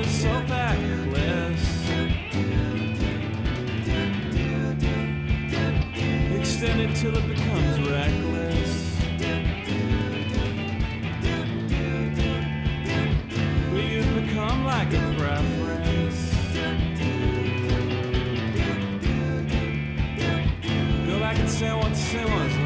is so backless. Extend it till it becomes reckless. Will you become like a preference? Go back and say what say once.